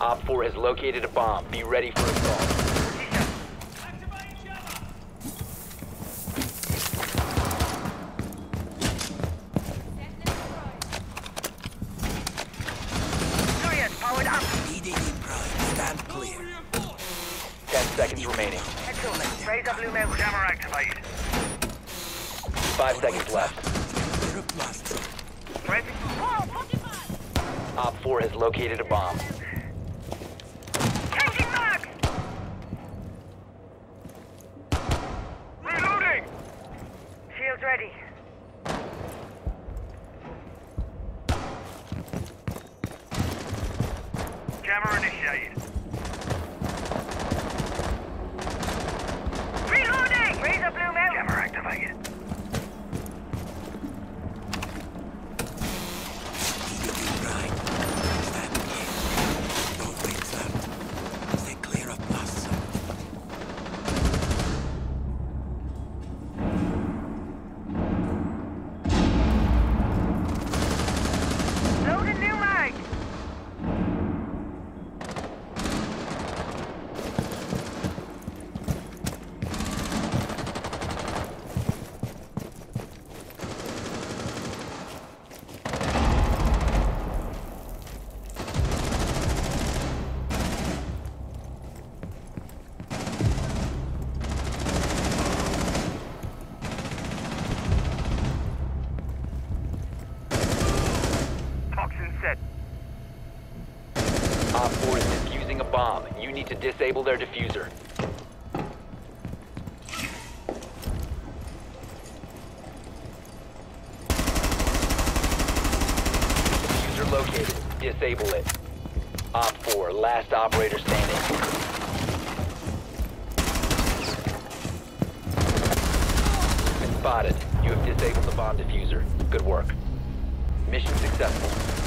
Op 4 has located a bomb. Be ready for assault. 10 seconds remaining. Excellent. Razor Blue Mouse. Jammer activated. 5 seconds left. Op 4 has located a bomb. Changing mag! Reloading! Shields ready. Jammer initiated. Reloading! Razor Blue Mouse. Jammer activated. EDD Prime, stand clear. Don't wait, sir. Stay clear of blast zone. Load a new mag! Toxin set. Op 4 is defusing a bomb. You need to disable their defuser. Defuser located. Disable it. Op 4, last operator standing. Spotted. You have disabled the bomb defuser. Good work. Mission successful.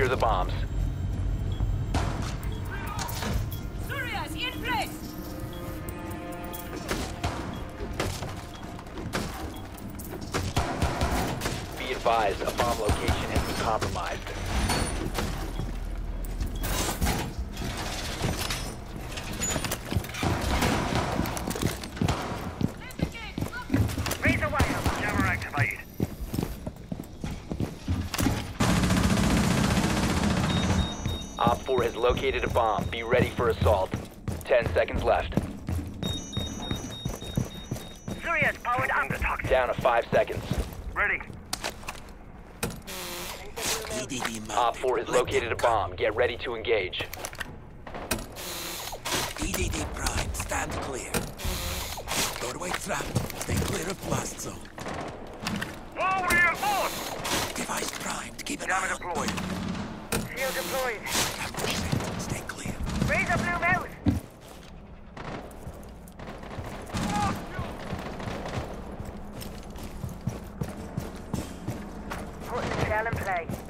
Secure the bombs. Surias in place! Be advised, a bomb location has been compromised. 4 has located a bomb. Be ready for assault. 10 seconds left. Sirius, powered up. Down to 5 seconds. Ready. Op 4 has located a bomb. Get ready to engage. EDD Prime, stand clear. Doorway trapped. Stay clear of blast zone. All reinforced. Device primed. Keep an Jammer eye deployed. Shield deployed. Ambush set. Stay clear. Razor. Put the shell in play.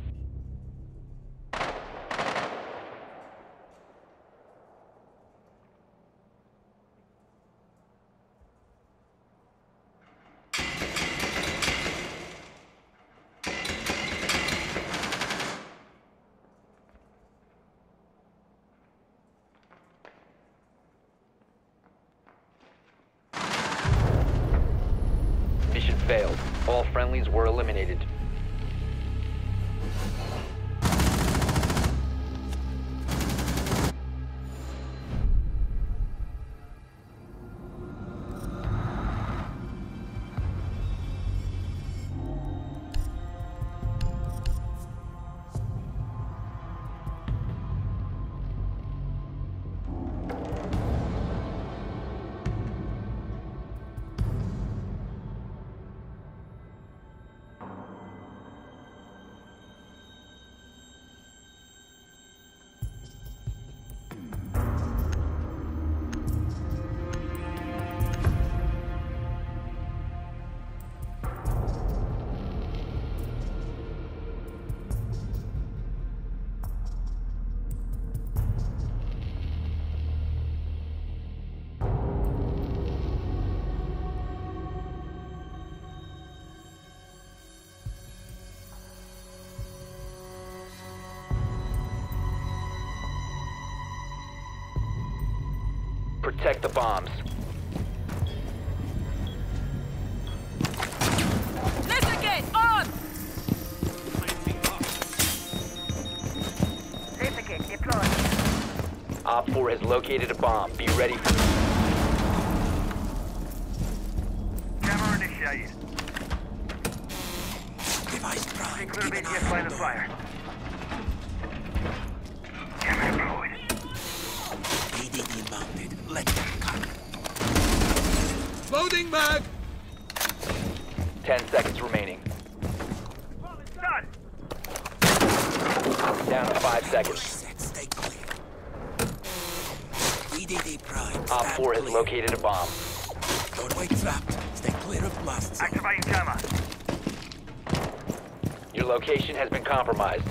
Protect the bombs. Litigate on! Litigate deployed. Op 4 has located a bomb. Be ready for Jammer initiated. Device prime. Clear Keep an BTS eye line on of door. fire. Jammer deployed. ADD. Let them come. Loading mag! 10 seconds remaining. Done. Down to 5 seconds. Stay clear. EDD prime. Op Stand 4 has clear. located a bomb. Doorway trapped. Stay clear of blast zone. Activating jammer. Your location has been compromised.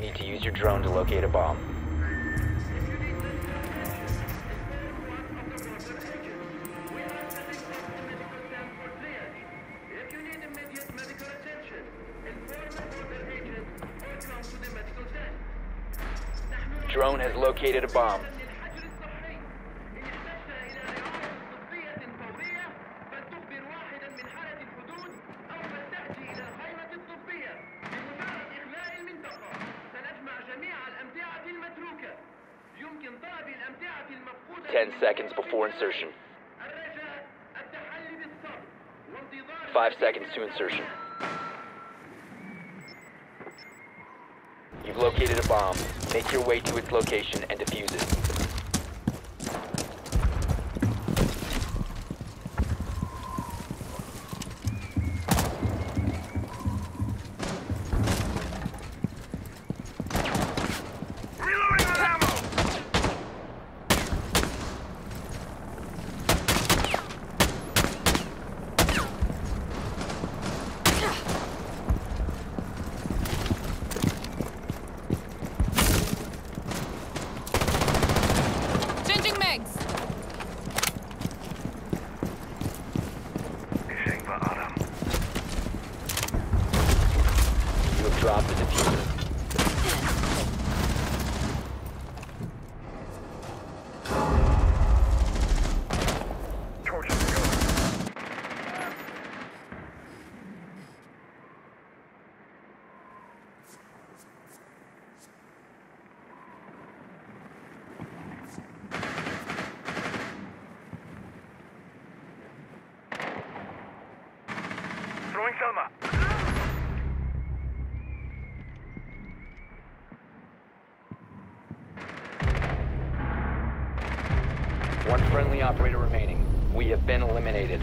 Need to use your drone to locate a bomb. Drone has located a bomb. 10 seconds before insertion. 5 seconds to insertion. You've located a bomb. Make your way to its location and defuse it. Operator remaining. We have been eliminated.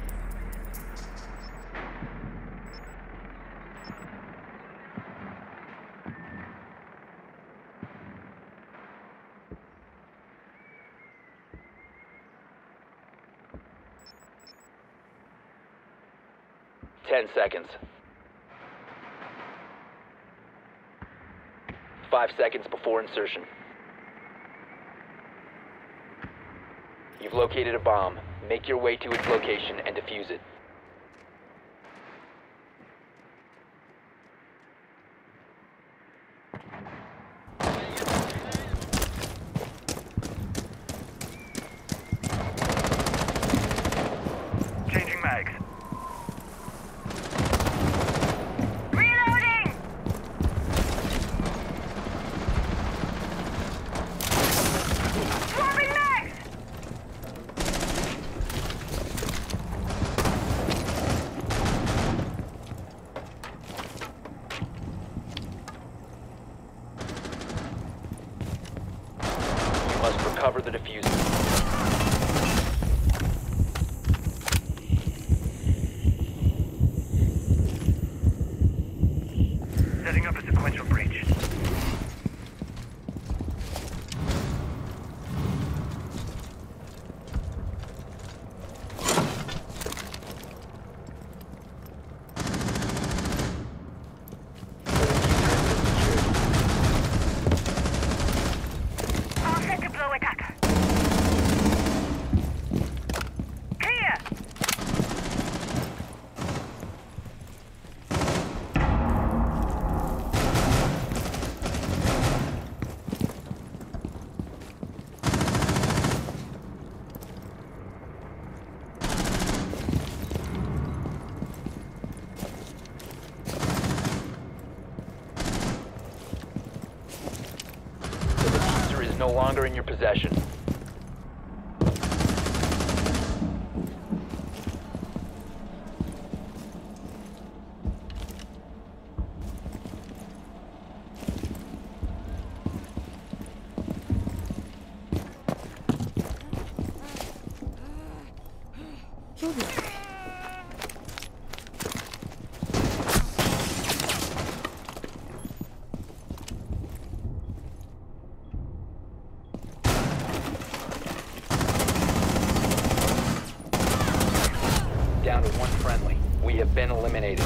Ten seconds. Five seconds before insertion. You've located a bomb. Make your way to its location and defuse it. No longer in your possession. Down to one friendly. We have been eliminated.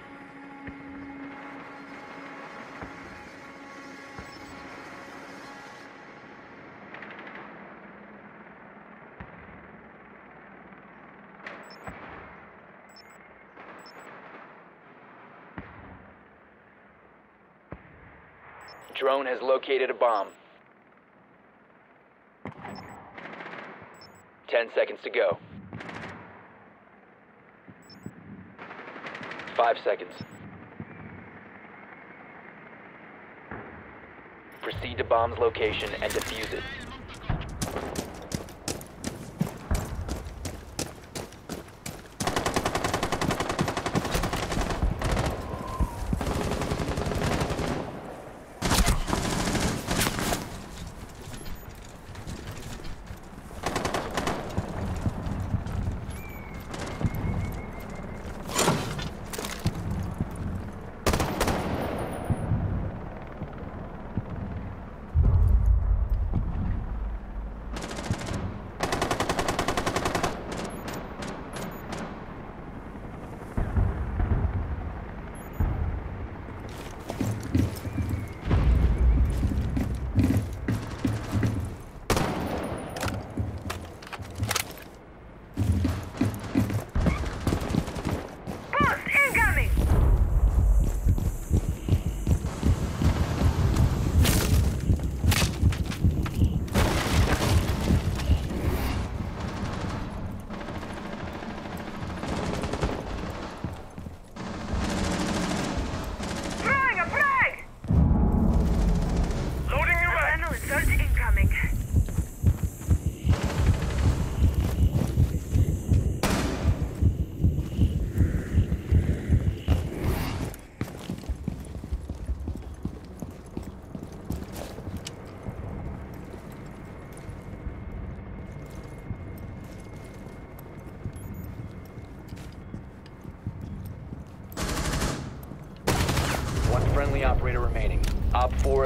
Drone has located a bomb. Ten seconds to go. Five seconds. Proceed to bomb's location and defuse it. Boss incoming! Throwing a frag! Loading you back! Final insert incoming. One friendly operator remaining. Op 4